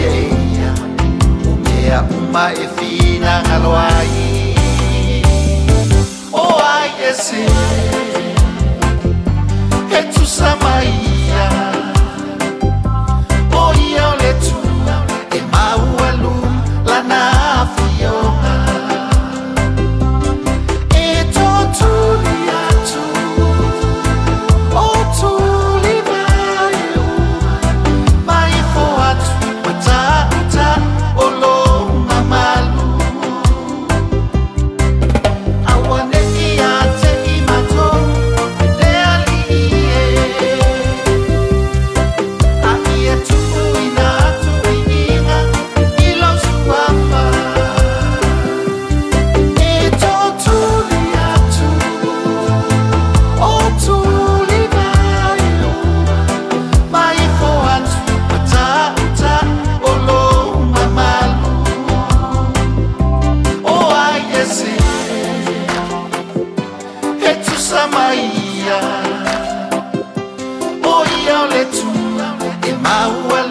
yeya umea uma efina ngalwai. Oh, o ayesi hetusam Oya, in my world.